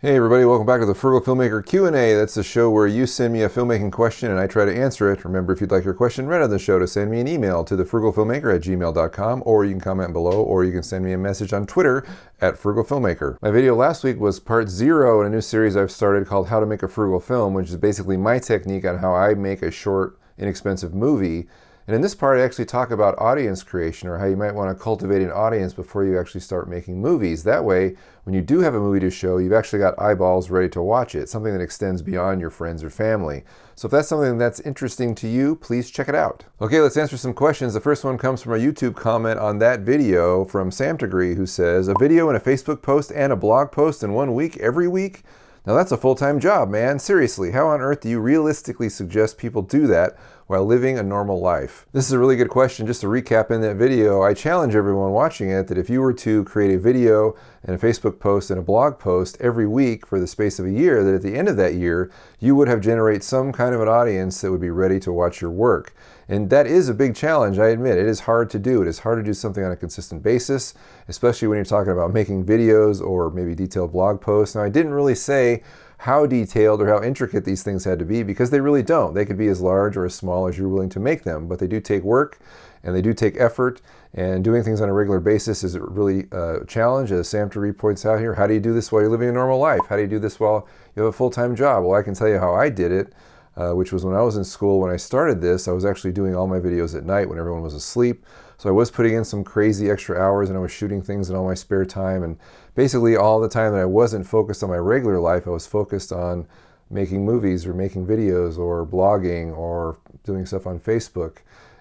Hey everybody, welcome back to the Frugal Filmmaker Q&A. That's the show where you send me a filmmaking question and I try to answer it. Remember, if you'd like your question read on the show, to send me an email to thefrugalfilmmaker at gmail.com or you can comment below or you can send me a message on Twitter at Frugal Filmmaker. My video last week was part zero in a new series I've started called How to Make a Frugal Film, which is basically my technique on how I make a short, inexpensive movie. And in this part, I actually talk about audience creation or how you might want to cultivate an audience before you actually start making movies. That way, when you do have a movie to show, you've actually got eyeballs ready to watch it, something that extends beyond your friends or family. So if that's something that's interesting to you, please check it out. Okay, let's answer some questions. The first one comes from a YouTube comment on that video from Sam Degree, who says, a video and a Facebook post and a blog post in one week every week? Now that's a full-time job, man. Seriously, how on earth do you realistically suggest people do that while living a normal life? This is a really good question. Just to recap in that video, I challenge everyone watching it that if you were to create a video and a Facebook post and a blog post every week for the space of a year, that at the end of that year, you would have generated some kind of an audience that would be ready to watch your work. And that is a big challenge, I admit. It is hard to do. It is hard to do something on a consistent basis, especially when you're talking about making videos or maybe detailed blog posts. Now, I didn't really say how detailed or how intricate these things had to be because they really don't. They could be as large or as small as you're willing to make them, but they do take work and they do take effort. And doing things on a regular basis is really a challenge, as Sam Degree points out here. How do you do this while you're living a normal life? How do you do this while you have a full time job? Well, I can tell you how I did it uh, which was when I was in school. When I started this, I was actually doing all my videos at night when everyone was asleep. So I was putting in some crazy extra hours and I was shooting things in all my spare time. And basically all the time that I wasn't focused on my regular life, I was focused on making movies or making videos or blogging or doing stuff on Facebook.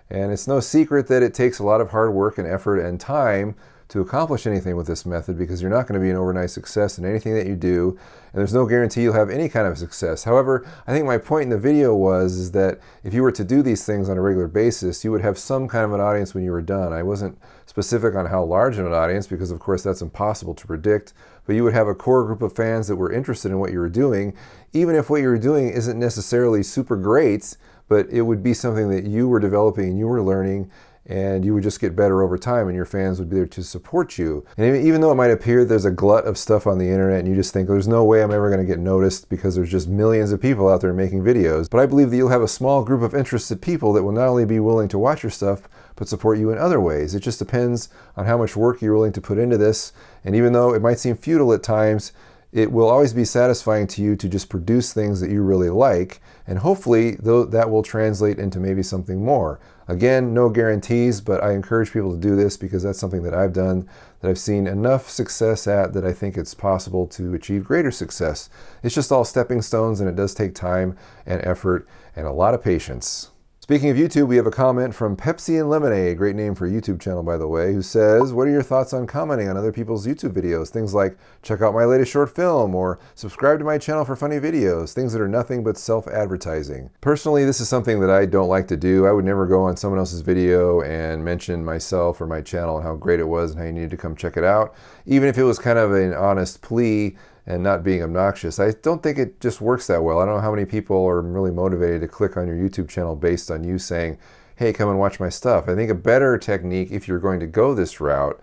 And it's no secret that it takes a lot of hard work and effort and time to accomplish anything with this method because you're not going to be an overnight success in anything that you do and there's no guarantee you'll have any kind of success. However, I think my point in the video was is that if you were to do these things on a regular basis, you would have some kind of an audience when you were done. I wasn't specific on how large an audience because of course that's impossible to predict, but you would have a core group of fans that were interested in what you were doing, even if what you were doing isn't necessarily super great, but it would be something that you were developing and you were learning and you would just get better over time and your fans would be there to support you. And even though it might appear there's a glut of stuff on the internet and you just think there's no way I'm ever going to get noticed because there's just millions of people out there making videos, but I believe that you'll have a small group of interested people that will not only be willing to watch your stuff, but support you in other ways. It just depends on how much work you're willing to put into this. And even though it might seem futile at times, it will always be satisfying to you to just produce things that you really like, and hopefully that will translate into maybe something more. Again, no guarantees, but I encourage people to do this because that's something that I've done that I've seen enough success at that I think it's possible to achieve greater success. It's just all stepping stones and it does take time and effort and a lot of patience. Speaking of YouTube, we have a comment from Pepsi and Lemonade, a great name for a YouTube channel by the way, who says, what are your thoughts on commenting on other people's YouTube videos? Things like, check out my latest short film, or subscribe to my channel for funny videos, things that are nothing but self-advertising. Personally, this is something that I don't like to do. I would never go on someone else's video and mention myself or my channel and how great it was and how you needed to come check it out. Even if it was kind of an honest plea and not being obnoxious. I don't think it just works that well. I don't know how many people are really motivated to click on your YouTube channel based on you saying, hey, come and watch my stuff. I think a better technique, if you're going to go this route,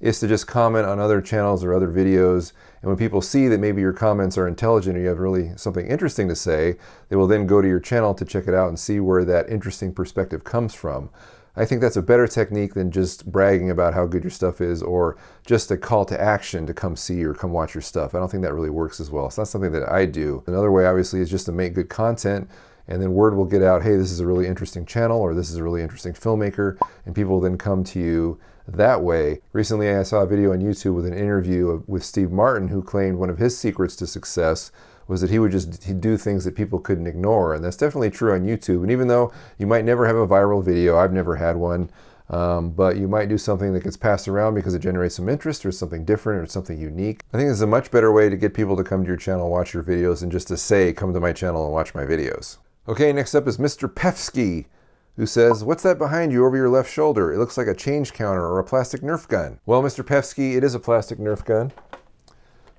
is to just comment on other channels or other videos. And when people see that maybe your comments are intelligent or you have really something interesting to say, they will then go to your channel to check it out and see where that interesting perspective comes from. I think that's a better technique than just bragging about how good your stuff is or just a call to action to come see or come watch your stuff. I don't think that really works as well. It's not something that I do. Another way, obviously, is just to make good content and then word will get out, hey, this is a really interesting channel or this is a really interesting filmmaker, and people will then come to you that way. Recently, I saw a video on YouTube with an interview with Steve Martin who claimed one of his secrets to success was that he would just do things that people couldn't ignore. And that's definitely true on YouTube. And even though you might never have a viral video, I've never had one, um, but you might do something that gets passed around because it generates some interest or something different or something unique. I think there's a much better way to get people to come to your channel and watch your videos than just to say, come to my channel and watch my videos. Okay, next up is Mr. Pefsky who says, What's that behind you over your left shoulder? It looks like a change counter or a plastic Nerf gun. Well, Mr. Pefsky, it is a plastic Nerf gun.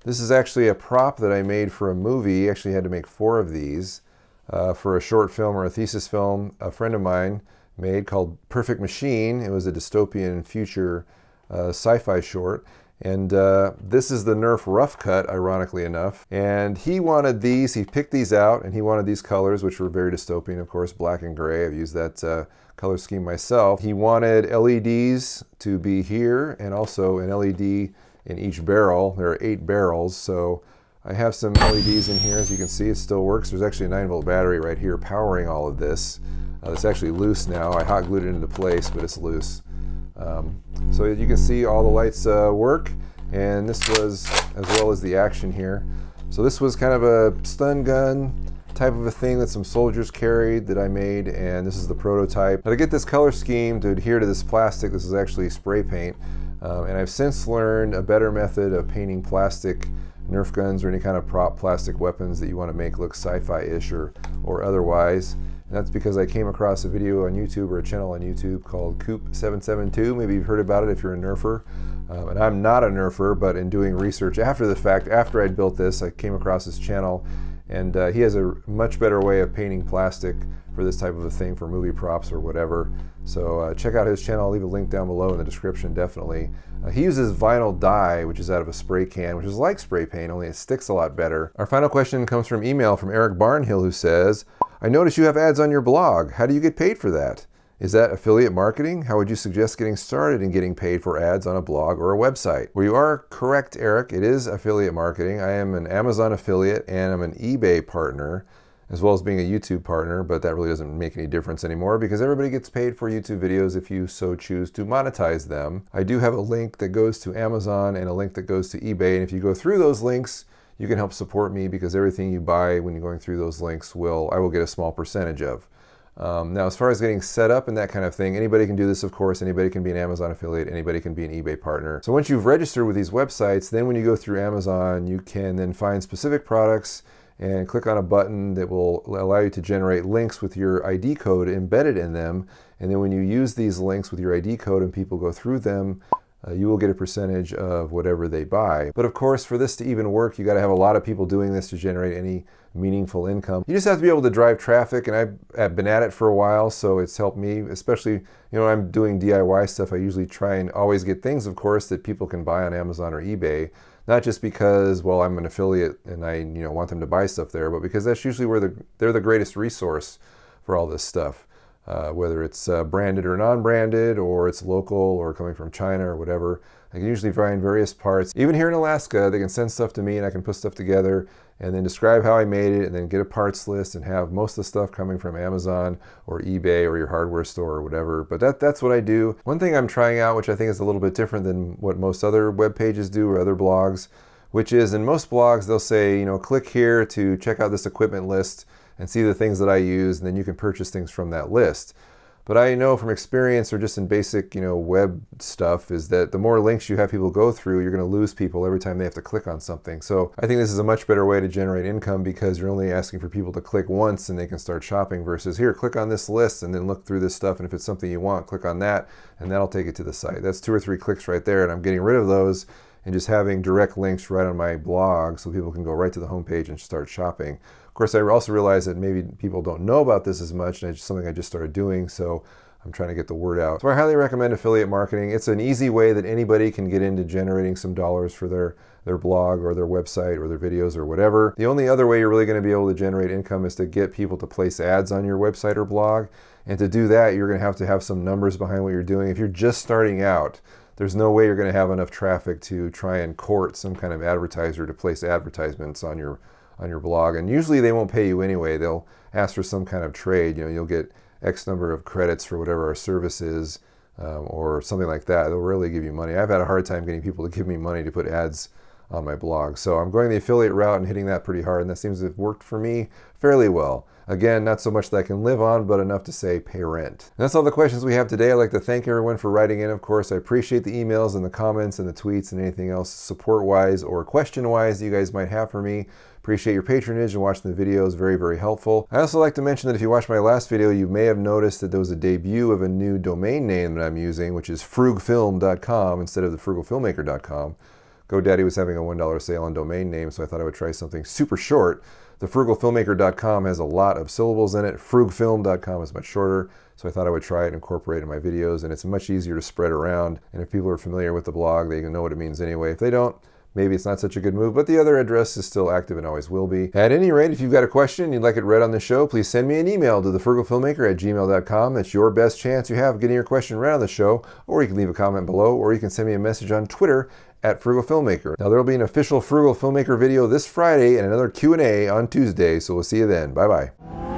This is actually a prop that I made for a movie. I actually had to make four of these uh, for a short film or a thesis film a friend of mine made called Perfect Machine. It was a dystopian future uh, sci-fi short. And uh, this is the Nerf Rough Cut, ironically enough. And he wanted these, he picked these out, and he wanted these colors, which were very dystopian, of course, black and gray. I've used that uh, color scheme myself. He wanted LEDs to be here, and also an LED in each barrel. There are eight barrels, so I have some LEDs in here. As you can see, it still works. There's actually a 9 volt battery right here powering all of this. Uh, it's actually loose now. I hot glued it into place, but it's loose. Um, so you can see all the lights uh, work and this was as well as the action here. So this was kind of a stun gun type of a thing that some soldiers carried that I made and this is the prototype. Now to get this color scheme to adhere to this plastic, this is actually spray paint. Um, and I've since learned a better method of painting plastic Nerf guns or any kind of prop plastic weapons that you want to make look sci-fi-ish or, or otherwise. And that's because I came across a video on YouTube or a channel on YouTube called Coop772. Maybe you've heard about it if you're a Nerfer. Um, and I'm not a Nerfer, but in doing research after the fact, after I'd built this, I came across this channel. And uh, he has a much better way of painting plastic for this type of a thing for movie props or whatever. So uh, check out his channel. I'll leave a link down below in the description, definitely. Uh, he uses vinyl dye, which is out of a spray can, which is like spray paint, only it sticks a lot better. Our final question comes from email from Eric Barnhill, who says, I notice you have ads on your blog. How do you get paid for that? Is that affiliate marketing? How would you suggest getting started in getting paid for ads on a blog or a website? Well, you are correct, Eric. It is affiliate marketing. I am an Amazon affiliate and I'm an eBay partner, as well as being a YouTube partner, but that really doesn't make any difference anymore because everybody gets paid for YouTube videos if you so choose to monetize them. I do have a link that goes to Amazon and a link that goes to eBay, and if you go through those links, you can help support me because everything you buy when you're going through those links will I will get a small percentage of. Um, now, as far as getting set up and that kind of thing, anybody can do this, of course. Anybody can be an Amazon affiliate. Anybody can be an eBay partner. So once you've registered with these websites, then when you go through Amazon, you can then find specific products and click on a button that will allow you to generate links with your ID code embedded in them. And then when you use these links with your ID code and people go through them, uh, you will get a percentage of whatever they buy. But of course, for this to even work, you got to have a lot of people doing this to generate any meaningful income. You just have to be able to drive traffic, and I've, been at it for a while, so it's helped me, especially, you know, I'm doing DIY stuff. I usually try and always get things, of course, that people can buy on Amazon or eBay. Not just because, well, I'm an affiliate and I, you know, want them to buy stuff there, but because that's usually where the, they're the greatest resource for all this stuff. Uh, whether it's uh, branded or non-branded, or it's local, or coming from China, or whatever. I can usually find various parts. Even here in Alaska, they can send stuff to me and I can put stuff together and then describe how I made it and then get a parts list and have most of the stuff coming from Amazon or eBay or your hardware store or whatever. But that, that's what I do. One thing I'm trying out, which I think is a little bit different than what most other web pages do or other blogs, which is in most blogs, they'll say, you know, click here to check out this equipment list and see the things that I use, and then you can purchase things from that list. But I know from experience or just in basic, you know, web stuff is that the more links you have people go through, you're going to lose people every time they have to click on something. So I think this is a much better way to generate income because you're only asking for people to click once and they can start shopping versus here, click on this list and then look through this stuff. And if it's something you want, click on that and that'll take it to the site. That's two or three clicks right there. And I'm getting rid of those and just having direct links right on my blog so people can go right to the homepage and start shopping course, I also realize that maybe people don't know about this as much, and it's something I just started doing, so I'm trying to get the word out. So I highly recommend affiliate marketing. It's an easy way that anybody can get into generating some dollars for their, their blog or their website or their videos or whatever. The only other way you're really going to be able to generate income is to get people to place ads on your website or blog. And to do that, you're going to have to have some numbers behind what you're doing. If you're just starting out, there's no way you're going to have enough traffic to try and court some kind of advertiser to place advertisements on your on your blog. And usually they won't pay you anyway. They'll ask for some kind of trade. You know, you'll get X number of credits for whatever our service is um, or something like that. They'll really give you money. I've had a hard time getting people to give me money to put ads on my blog. So I'm going the affiliate route and hitting that pretty hard, and that seems to have worked for me fairly well. Again, not so much that I can live on, but enough to say pay rent. And that's all the questions we have today. I'd like to thank everyone for writing in, of course. I appreciate the emails and the comments and the tweets and anything else support-wise or question-wise you guys might have for me. Appreciate your patronage and watching the videos, very, very helpful. I also like to mention that if you watched my last video, you may have noticed that there was a debut of a new domain name that I'm using, which is frugfilm.com instead of the frugalfilmmaker.com. GoDaddy was having a $1 sale on domain names, so I thought I would try something super short. TheFrugalFilmmaker.com has a lot of syllables in it. Frugfilm.com is much shorter, so I thought I would try it and incorporate it in my videos, and it's much easier to spread around. And if people are familiar with the blog, they know what it means anyway. If they don't, maybe it's not such a good move, but the other address is still active and always will be. At any rate, if you've got a question and you'd like it read on the show, please send me an email to thefrugalfilmmaker at gmail.com. That's your best chance you have getting your question read on the show, or you can leave a comment below, or you can send me a message on Twitter at Frugal Filmmaker. Now there will be an official Frugal Filmmaker video this Friday and another Q&A on Tuesday, so we'll see you then. Bye-bye.